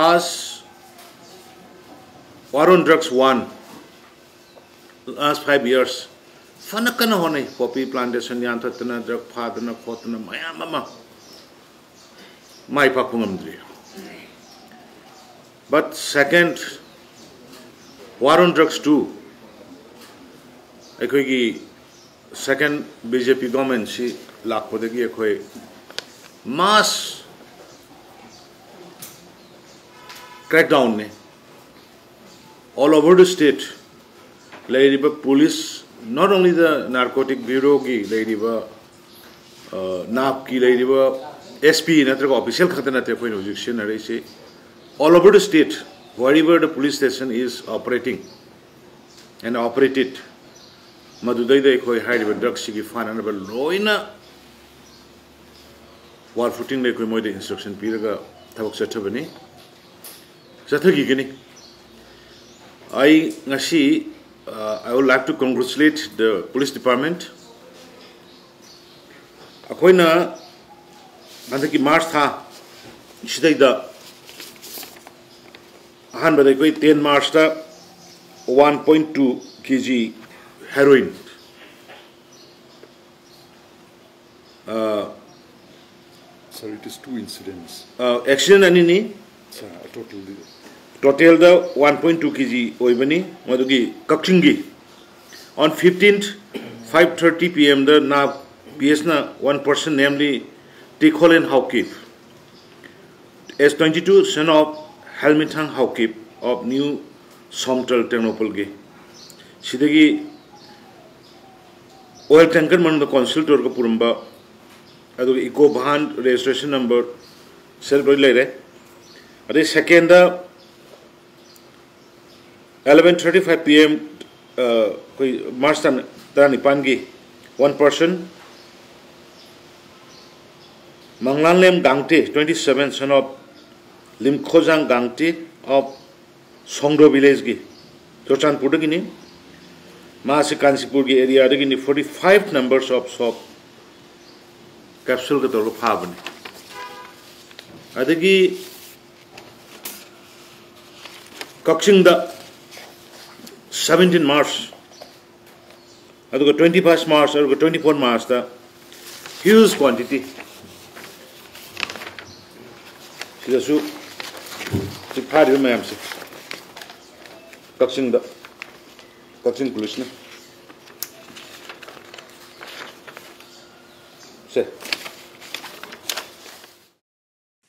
past war on drugs won last five years. फनकन होने poppy plantation यानथना drug फादना, खोतना मैम, माई पापम्द्री but second war on drugs to अखोगी सेकंड बीजेपी गवर्नमेंट सी से लापदी अखोई मास क्रैकडाउन में। All over the state police not only the narcotic bureau की नाप की एस पी नगर ऑफिशियल खत नए सिनरसे all over the state wherever the police station is operating and operated मधुद drugs की फानब लोना वार फुटिंग मोद इंस्ट्रक्शन पीरगा थबक चटबने Chathagigini. I ngashi uh, I would like to congratulate the police department. Akoina Hantaki March tha Shidaida ahan de koi 10 March ta 1.2 kg heroin uh, Sorry, it is two incidents. Uh, accident and any? Sir, a total total the 1.2 point two kg हो मतलब कक्षिंगी fifteen five thirty P M the ना PS न one person namely टिकल and Haokip एस twenty two son of हेलमेट हंग Haokip of new Samtal Tengnoupal की oil tanker मन कौनसिल तौर का पूर्व अगर इको भान रजिस्ट्रेशन नंबर सेल्फ ले अद अरे 11:35 थर्टी फाइव पी एम कोई मार्च तान तरानीपान one person मंगलानलेम Gangte twenty seven son of Limkhojang Gangte of संग्रो village की चौचानपुर मा से कांचीपुर की area forty five numbers of soap capsule के तौर फाबने कक्षिंग दा सेभेन्टिन मार्च अरूको ट्वेन्टी फर्स्ट मार्च अरूको ट्वेन्टी फोर मार्च त ह्युज क्वान्टिटी सिधसु फाड्यो म्यामसे कक्सिङ पुलिस नै